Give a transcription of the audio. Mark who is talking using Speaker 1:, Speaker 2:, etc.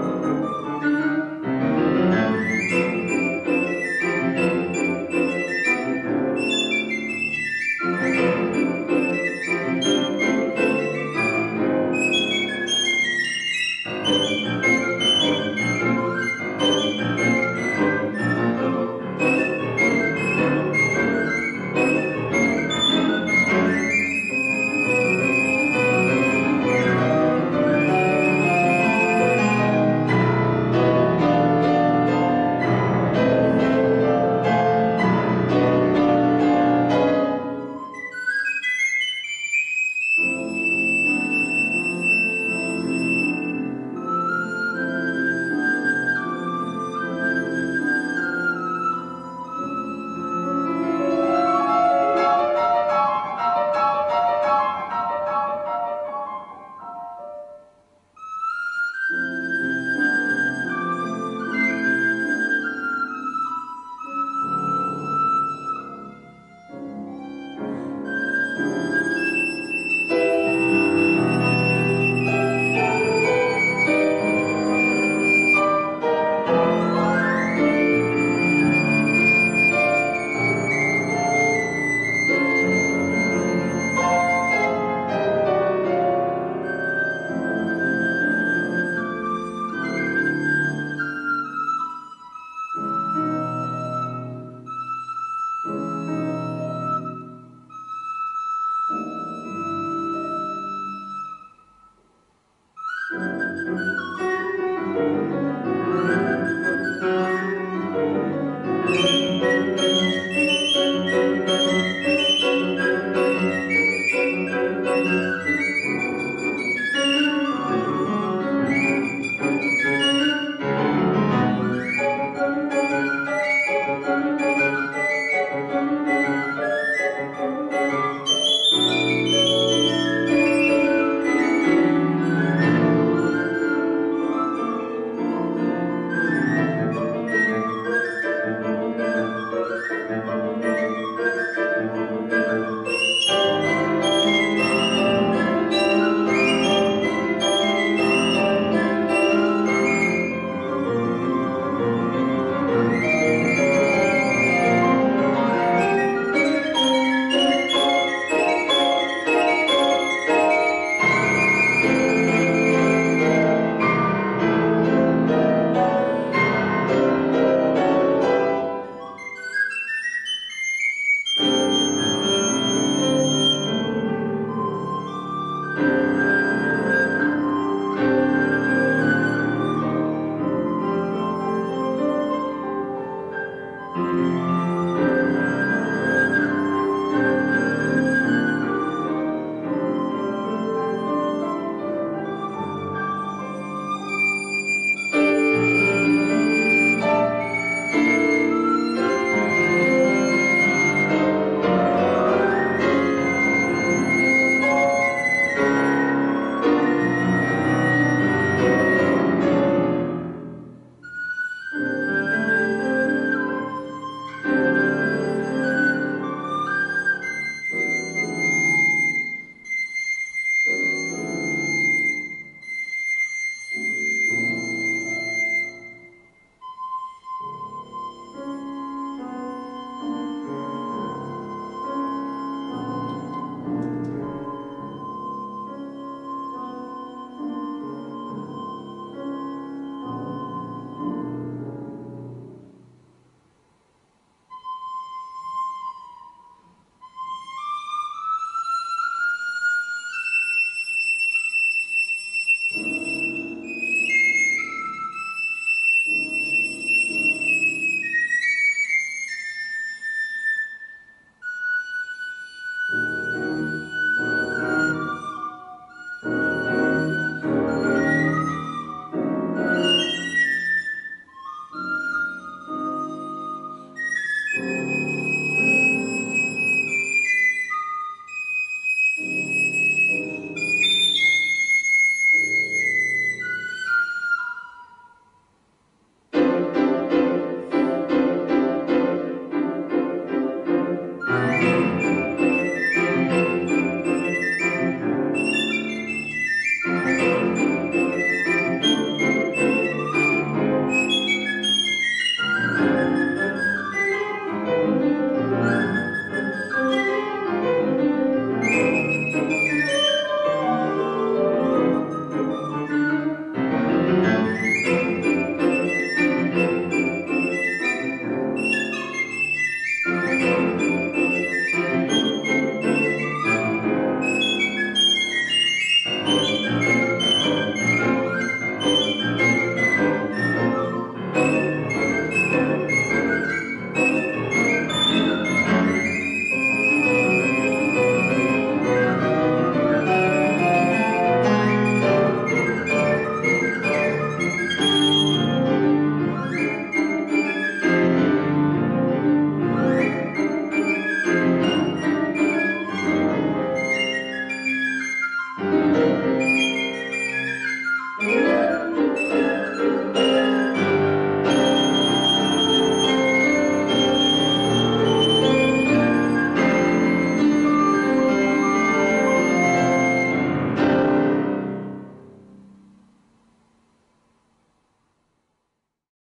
Speaker 1: Música